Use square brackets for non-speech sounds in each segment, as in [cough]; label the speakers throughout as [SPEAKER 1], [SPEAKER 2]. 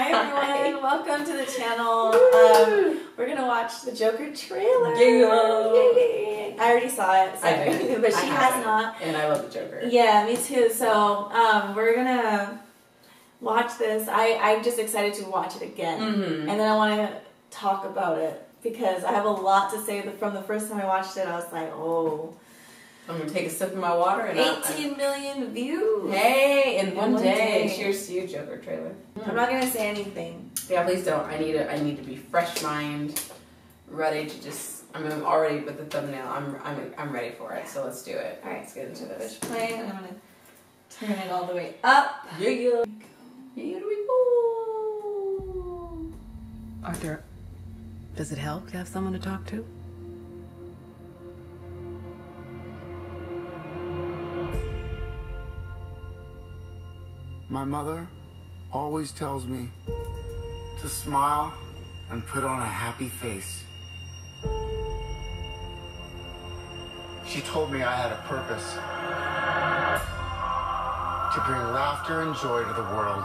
[SPEAKER 1] Hi everyone, welcome to the channel. Um, we're gonna watch the Joker trailer. Yay. I already saw it,
[SPEAKER 2] I
[SPEAKER 1] so- [laughs] but she has not.
[SPEAKER 2] And I love the Joker.
[SPEAKER 1] Yeah, me too. So um, we're gonna watch this. I I'm just excited to watch it again,
[SPEAKER 2] Mm-hmm.
[SPEAKER 1] and then I want to talk about it because I have a lot to say. From the first time I watched it, I was like, oh.
[SPEAKER 2] I'm gonna take a sip of my water and I'll-
[SPEAKER 1] 18 million views.
[SPEAKER 2] Hey, in one,
[SPEAKER 1] one
[SPEAKER 2] day.
[SPEAKER 1] day.
[SPEAKER 2] Cheers to you, Joker trailer.
[SPEAKER 1] I'm not gonna say anything.
[SPEAKER 2] Yeah, please don't. I need a, I need to be fresh mind, ready to just. I mean, I'm already with the thumbnail. I'm I'm I'm ready for it. So let's do it.
[SPEAKER 1] All right,
[SPEAKER 2] let's get into
[SPEAKER 1] Push
[SPEAKER 2] this.
[SPEAKER 1] play, and I'm gonna turn it all the way up.
[SPEAKER 2] Yeah, yeah. Here we go.
[SPEAKER 3] Arthur, does it help to have someone to talk to?
[SPEAKER 4] My mother always tells me to smile and put on a happy face. She told me I had a purpose to bring laughter and joy to the world.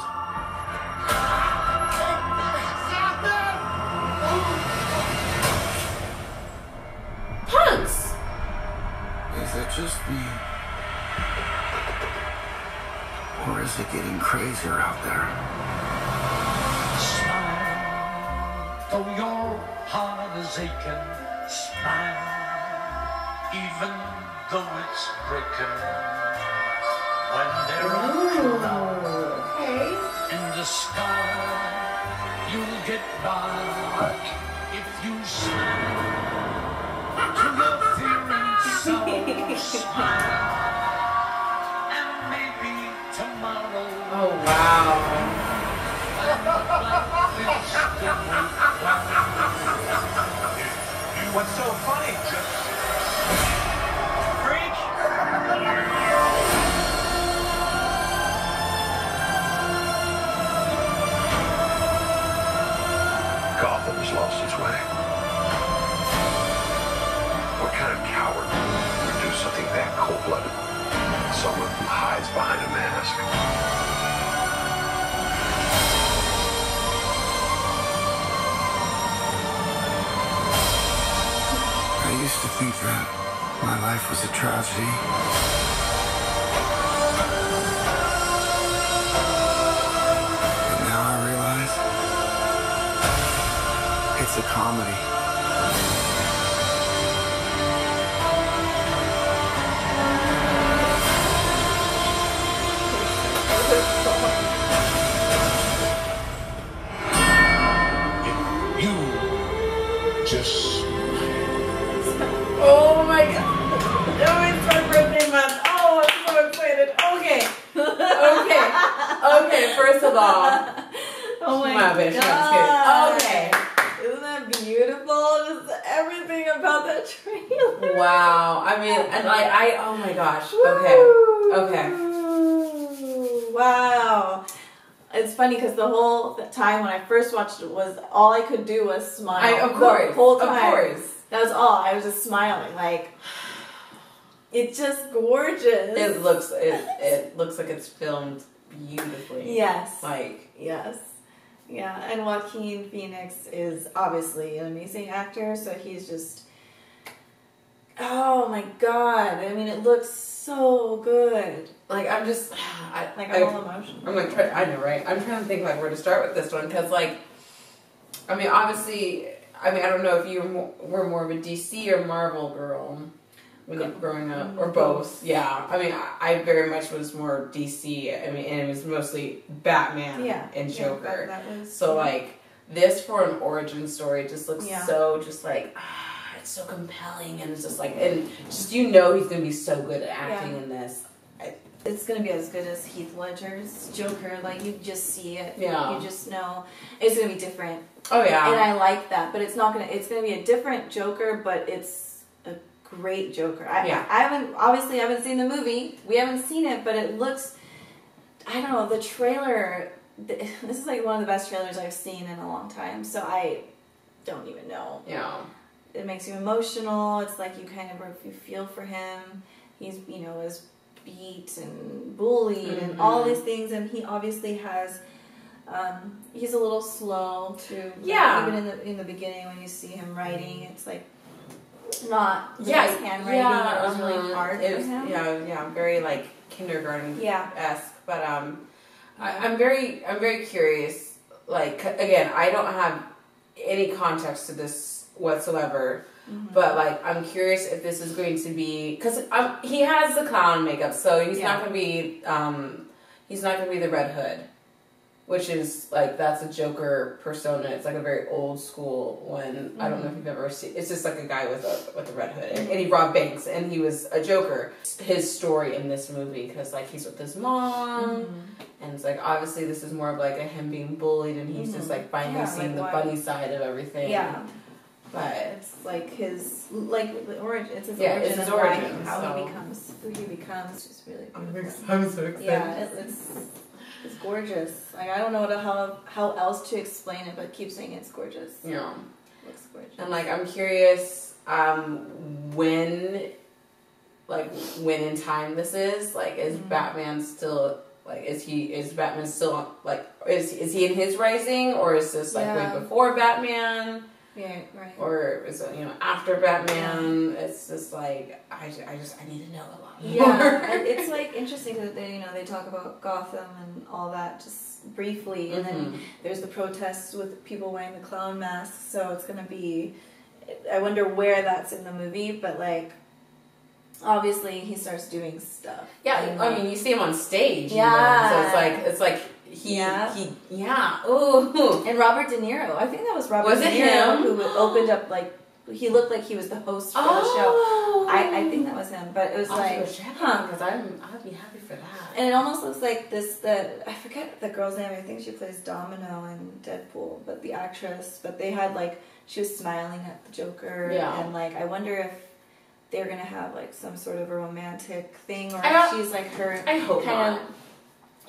[SPEAKER 2] Punks.
[SPEAKER 4] Is it just me? Or is it getting crazier out there?
[SPEAKER 5] Smile, though your heart is aching. Smile, even though it's breaking. When there are clouds
[SPEAKER 2] Okay.
[SPEAKER 5] in the sky, you'll get by if you smile. To your fear and sorrow, smile, What's so funny?
[SPEAKER 6] Gotham's lost its way. What kind of coward would do something that cold-blooded? Someone who hides behind a mask.
[SPEAKER 4] To think that my life was a tragedy. But now I realize it's a comedy.
[SPEAKER 5] You just
[SPEAKER 2] my god. Oh, it's my birthday month. Oh, I'm so excited. Okay. Okay. Okay, first of all.
[SPEAKER 1] Oh my,
[SPEAKER 2] My bitch,
[SPEAKER 1] god.
[SPEAKER 2] I'm just kidding. Okay.
[SPEAKER 1] Isn't that beautiful? Just everything about that trailer.
[SPEAKER 2] Wow. I mean, and like, I, oh my gosh. Okay. Okay.
[SPEAKER 1] Wow. It's funny because the whole time when I first watched it was all I could do was smile.
[SPEAKER 2] I, of course, The
[SPEAKER 1] whole
[SPEAKER 2] Of course.
[SPEAKER 1] That was all. I was just smiling. Like it's just gorgeous.
[SPEAKER 2] It looks, it, it looks like it's filmed beautifully.
[SPEAKER 1] Yes.
[SPEAKER 2] Like,
[SPEAKER 1] Yes. Yeah, and Joaquin Phoenix is obviously an amazing actor, so he's just Oh my god. I mean it looks so good.
[SPEAKER 2] like I'm just, I,
[SPEAKER 1] Like
[SPEAKER 2] I,
[SPEAKER 1] I'm all emotional.
[SPEAKER 2] I'm like, try, I know, right? I'm trying to think like where to start with this one because, like, I mean, obviously, I mean, I don't know if you were more, of a DC or Marvel girl when you were growing up, or both. Yeah, I mean, I, I very much was more DC. I mean, and it was mostly Batman
[SPEAKER 1] yeah.
[SPEAKER 2] and
[SPEAKER 1] yeah,
[SPEAKER 2] Joker.
[SPEAKER 1] that, that was
[SPEAKER 2] So like this for an origin story just looks
[SPEAKER 1] Yeah.
[SPEAKER 2] so just like ah, it's so compelling and it's just like and just you know he's gonna be so good at acting
[SPEAKER 1] Yeah.
[SPEAKER 2] in this.
[SPEAKER 1] It's gonna be as good as Heath Ledger's Joker. Like you just see it.
[SPEAKER 2] Yeah.
[SPEAKER 1] You just know it's gonna be different.
[SPEAKER 2] Oh yeah.
[SPEAKER 1] And I like that. But it's not gonna it's gonna be a different Joker, but it's a great Joker. I
[SPEAKER 2] Yeah.
[SPEAKER 1] I haven't obviously I haven't seen the movie. We haven't seen it, but it looks I don't know, the trailer [laughs] this is like one of the best trailers I've seen in a long time. So I don't even know.
[SPEAKER 2] yeah.
[SPEAKER 1] It makes you emotional. It's like you kind of you feel for him. He's you know was beat and bullied and all
[SPEAKER 2] Mhm.
[SPEAKER 1] these things, and he obviously has Um, he's a little slow to
[SPEAKER 2] Yeah.
[SPEAKER 1] Even in the in the beginning when you see him writing, it's like not
[SPEAKER 2] Yeah,
[SPEAKER 1] handwriting.
[SPEAKER 2] yeah,
[SPEAKER 1] it was really
[SPEAKER 2] uh-huh.
[SPEAKER 1] hard
[SPEAKER 2] It
[SPEAKER 1] for
[SPEAKER 2] was,
[SPEAKER 1] him.
[SPEAKER 2] yeah, yeah, very like kindergarten
[SPEAKER 1] Yeah.
[SPEAKER 2] esque. But um, I, I'm very, I'm very curious. Like again, I don't have any context to this whatsoever.
[SPEAKER 1] Mm-hmm.
[SPEAKER 2] But like, I'm curious if this is going to be because um, he has the clown makeup, so he's
[SPEAKER 1] Yeah.
[SPEAKER 2] not to be um, he's not to be the Red Hood, which is like that's a Joker persona. It's like a very old school one. I don't know if you've ever seen. It's just like a guy with a with a red hood, and, and he robbed banks, and he was a Joker. His story in this movie because like he's with his mom, and it's like obviously this is more of like a him being bullied, and he's just like finally
[SPEAKER 1] Yeah,
[SPEAKER 2] seeing
[SPEAKER 1] like
[SPEAKER 2] the bunny side of everything.
[SPEAKER 1] Yeah.
[SPEAKER 2] But
[SPEAKER 1] It's like his like the origin. It's his
[SPEAKER 2] Yeah,
[SPEAKER 1] origin
[SPEAKER 2] it's his
[SPEAKER 1] and why he-
[SPEAKER 2] origin,
[SPEAKER 1] how
[SPEAKER 2] so-
[SPEAKER 1] he becomes who he becomes. It's just really
[SPEAKER 2] I'm,
[SPEAKER 1] beautiful.
[SPEAKER 2] I'm so excited.
[SPEAKER 1] Yeah, it, it's it's gorgeous. Like I don't know what how how else to explain it, but keep saying it's gorgeous.
[SPEAKER 2] Yeah.
[SPEAKER 1] looks gorgeous.
[SPEAKER 2] And like I'm curious um when like when in time this is like is
[SPEAKER 1] Mm-hmm.
[SPEAKER 2] Batman still like is he is Batman still like is is he in his rising or is this like
[SPEAKER 1] Yeah.
[SPEAKER 2] way before Batman
[SPEAKER 1] yeah, right.
[SPEAKER 2] or is it you know after Batman it's just like I, ju- I just I need to know a lot more
[SPEAKER 1] Yeah, it's like interesting that they you know they talk about Gotham and all that just briefly, and then
[SPEAKER 2] Mhm.
[SPEAKER 1] there's the protests with people wearing the clown masks. So it's gonna be. I wonder where that's in the movie, but like. Obviously, he starts doing stuff.
[SPEAKER 2] yeah I mean you see him on stage
[SPEAKER 1] Yeah.
[SPEAKER 2] so it's like it's like he
[SPEAKER 1] Yeah.
[SPEAKER 2] he yeah ooh
[SPEAKER 1] And Robert De Niro. I think that was Robert
[SPEAKER 2] Was
[SPEAKER 1] De Niro
[SPEAKER 2] him?
[SPEAKER 1] who opened up like he looked like he was the host for the show. I, I oh. think that was him, but it was
[SPEAKER 2] I'll
[SPEAKER 1] like,
[SPEAKER 2] have to go
[SPEAKER 1] huh.
[SPEAKER 2] because I'm I'd be happy for that.
[SPEAKER 1] And it almost looks like this. The I forget the girl's name. I think she plays Domino in Deadpool, but the actress. But they had like she was smiling at the Joker,
[SPEAKER 2] Yeah.
[SPEAKER 1] and like I wonder if they're gonna have like some sort of a romantic thing, or
[SPEAKER 2] I
[SPEAKER 1] if she's like her
[SPEAKER 2] I hope
[SPEAKER 1] kind
[SPEAKER 2] not.
[SPEAKER 1] of.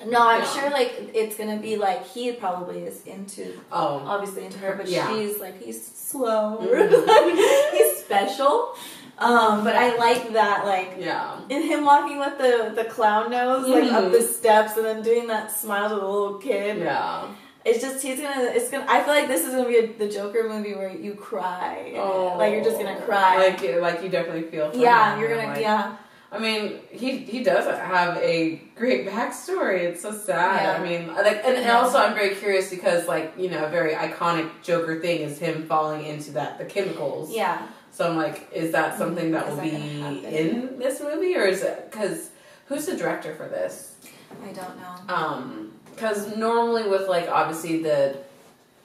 [SPEAKER 1] No, I'm sure like it's gonna be like he probably is into
[SPEAKER 2] Oh,
[SPEAKER 1] obviously into her, but
[SPEAKER 2] Yeah.
[SPEAKER 1] she's like he's slow, [laughs]
[SPEAKER 2] Mhm.
[SPEAKER 1] he's special. Um, but I like that like
[SPEAKER 2] yeah.
[SPEAKER 1] in him walking with the the clown nose like up
[SPEAKER 2] Mhm.
[SPEAKER 1] the steps and then doing that smile to the little kid.
[SPEAKER 2] Yeah.
[SPEAKER 1] It's just he's gonna. It's gonna. I feel like this is gonna be a, the Joker movie where you cry.
[SPEAKER 2] Oh.
[SPEAKER 1] Like you're just gonna cry.
[SPEAKER 2] Like, like you definitely feel.
[SPEAKER 1] Yeah, you're gonna.
[SPEAKER 2] like-
[SPEAKER 1] yeah.
[SPEAKER 2] I mean, he he does have a great backstory. It's so sad.
[SPEAKER 1] Yeah.
[SPEAKER 2] I mean, like, and, and also I'm very curious because, like, you know, a very iconic Joker thing is him falling into that the chemicals.
[SPEAKER 1] Yeah.
[SPEAKER 2] So I'm like, is that something that
[SPEAKER 1] Is
[SPEAKER 2] will
[SPEAKER 1] that
[SPEAKER 2] be in this movie, or is it because who's the director for this?
[SPEAKER 1] I don't know.
[SPEAKER 2] Um, because normally with like obviously the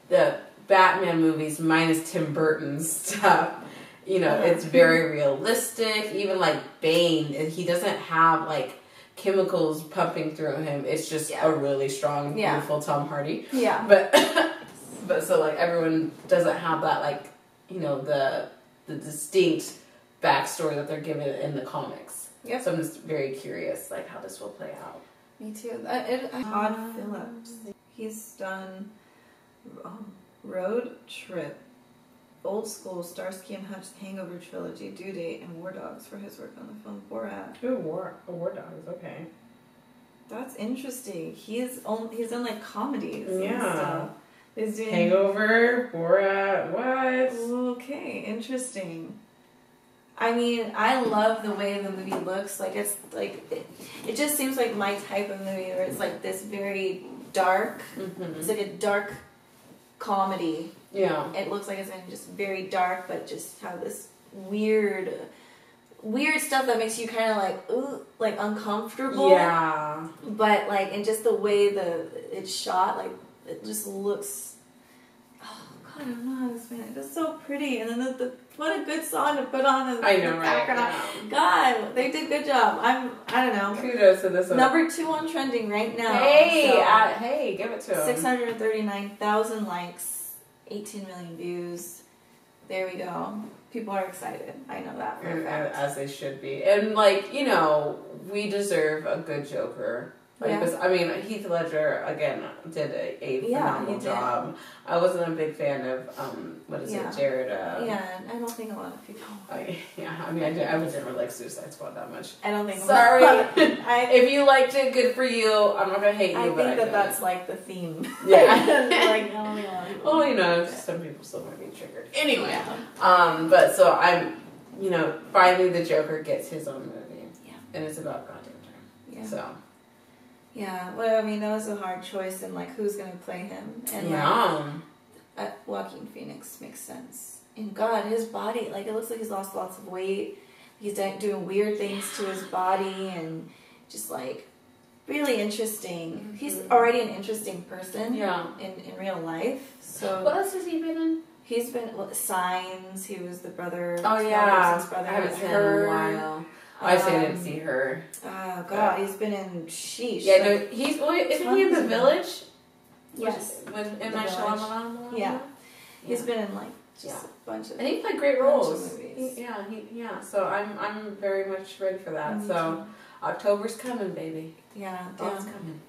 [SPEAKER 2] the Batman movies minus Tim Burton's [laughs] stuff, you know, it's very realistic. Even like Bane, and he doesn't have like chemicals pumping through him. It's just
[SPEAKER 1] Yeah.
[SPEAKER 2] a really strong,
[SPEAKER 1] Yeah.
[SPEAKER 2] beautiful Tom Hardy.
[SPEAKER 1] Yeah.
[SPEAKER 2] But [laughs] but so like everyone doesn't have that like you know the the distinct backstory that they're given in the comics.
[SPEAKER 1] Yeah.
[SPEAKER 2] So I'm just very curious like how this will play out.
[SPEAKER 1] Me too. I, it, I, Todd um, Phillips. He's done um, Road Trip, Old School, Starsky and Hutch, Hangover Trilogy, Due Date, and War Dogs for his work on the film Borat.
[SPEAKER 2] Ooh, war, a war dogs. Okay.
[SPEAKER 1] That's interesting. He's on, he's done like comedies. and
[SPEAKER 2] Yeah.
[SPEAKER 1] stuff. He's doing
[SPEAKER 2] Hangover, Borat, what?
[SPEAKER 1] Okay, interesting. I mean, I love the way the movie looks. Like it's like it, it just seems like my type of movie where it's like this very dark.
[SPEAKER 2] Mm-hmm.
[SPEAKER 1] It's like a dark comedy.
[SPEAKER 2] Yeah.
[SPEAKER 1] It looks like it's gonna just very dark, but just have this weird, weird stuff that makes you kind of like ooh, like uncomfortable.
[SPEAKER 2] Yeah.
[SPEAKER 1] But like, and just the way the it's shot, like it just looks. Oh God, I don't know how to explain it. It's just so pretty, and then the, the what a good song to put on in
[SPEAKER 2] I
[SPEAKER 1] the
[SPEAKER 2] know, right?
[SPEAKER 1] background.
[SPEAKER 2] Yeah.
[SPEAKER 1] God, they did good job. I'm I don't know.
[SPEAKER 2] Kudos to this one.
[SPEAKER 1] Number two on trending right now.
[SPEAKER 2] Hey,
[SPEAKER 1] so
[SPEAKER 2] uh, hey, give it to him.
[SPEAKER 1] six hundred thirty-nine thousand likes, eighteen million views. There we go. People are excited. I know that for a
[SPEAKER 2] and
[SPEAKER 1] fact.
[SPEAKER 2] as they should be. And like, you know, we deserve a good Joker. Like,
[SPEAKER 1] Yeah.
[SPEAKER 2] this- I mean, Heath Ledger again did a, a phenomenal
[SPEAKER 1] he did.
[SPEAKER 2] job. I wasn't a big fan of um, what is
[SPEAKER 1] Yeah.
[SPEAKER 2] it, Jared? Uh,
[SPEAKER 1] yeah, I don't think a lot of people. [laughs]
[SPEAKER 2] I, yeah, I mean, I, did, I was never like Suicide Squad that much.
[SPEAKER 1] I don't think.
[SPEAKER 2] Sorry. [laughs] [laughs]
[SPEAKER 1] I
[SPEAKER 2] If you liked it, good for you. I'm not gonna hate you,
[SPEAKER 1] I think that that's like the theme.
[SPEAKER 2] Yeah.
[SPEAKER 1] like, I don't a lot of people.
[SPEAKER 2] Well, you know, some people still might be triggered. Anyway,
[SPEAKER 1] Yeah.
[SPEAKER 2] um, but so I'm, you know, finally the Joker gets his own movie.
[SPEAKER 1] Yeah.
[SPEAKER 2] And it's about goddamn time.
[SPEAKER 1] Yeah.
[SPEAKER 2] So
[SPEAKER 1] Yeah. Well, I mean, that was a hard choice, and like, who's gonna play him? And like,
[SPEAKER 2] yeah.
[SPEAKER 1] uh, Joaquin Phoenix makes sense. And God, his body, like it looks like he's lost lots of weight. He's do- doing weird things to his body and just like really interesting. He's already an interesting person
[SPEAKER 2] Yeah.
[SPEAKER 1] in, in real life. So
[SPEAKER 2] What else has he been in?
[SPEAKER 1] he's been well, Signs. He was the brother.
[SPEAKER 2] Oh yeah,
[SPEAKER 1] brother.
[SPEAKER 2] I haven't seen him in a while. I say I didn't
[SPEAKER 1] Um,
[SPEAKER 2] see her.
[SPEAKER 1] Oh God, he's been in Sheesh.
[SPEAKER 2] Yeah, no, he's well, isn't he in the village?
[SPEAKER 1] yes,
[SPEAKER 2] With M
[SPEAKER 1] The
[SPEAKER 2] Night
[SPEAKER 1] Village.
[SPEAKER 2] Shyamalan?
[SPEAKER 1] Yeah. he's been in like just
[SPEAKER 2] Yeah.
[SPEAKER 1] a bunch of.
[SPEAKER 2] And he played great roles. He- yeah, he, yeah. So I'm I'm very much ready for that. So October's coming, baby.
[SPEAKER 1] Yeah,
[SPEAKER 2] It's
[SPEAKER 1] yeah.
[SPEAKER 2] coming.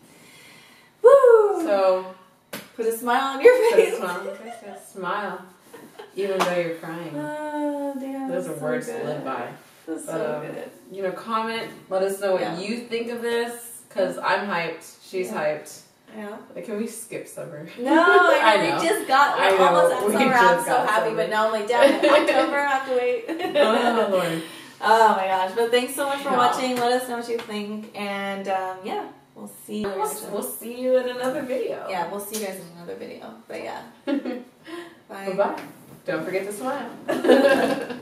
[SPEAKER 1] Woo!
[SPEAKER 2] So
[SPEAKER 1] Put a smile on your
[SPEAKER 2] put a
[SPEAKER 1] face.
[SPEAKER 2] smile smile, even though you're crying. [laughs]
[SPEAKER 1] Oh, damn.
[SPEAKER 2] Those are
[SPEAKER 1] so
[SPEAKER 2] words to live by.
[SPEAKER 1] So
[SPEAKER 2] um,
[SPEAKER 1] good.
[SPEAKER 2] You know, comment. Let us know what
[SPEAKER 1] Yeah.
[SPEAKER 2] you think of this, because I'm hyped. She's
[SPEAKER 1] Yeah.
[SPEAKER 2] hyped.
[SPEAKER 1] Yeah.
[SPEAKER 2] Like, can we skip summer?
[SPEAKER 1] No, I, [laughs]
[SPEAKER 2] I
[SPEAKER 1] know, we just got
[SPEAKER 2] know,
[SPEAKER 1] almost [laughs] at summer. I'm so happy,
[SPEAKER 2] summer.
[SPEAKER 1] but now I'm like, damn [laughs] October, I have to wait.
[SPEAKER 2] oh Lord.
[SPEAKER 1] oh my gosh! But thanks so much for
[SPEAKER 2] Yeah.
[SPEAKER 1] watching. Let us know what you think, and um, yeah, we'll see you.
[SPEAKER 2] We'll, we'll see you in another video.
[SPEAKER 1] yeah, we'll see you guys in another video. But yeah, bye.
[SPEAKER 2] Bye bye. Don't forget to smile.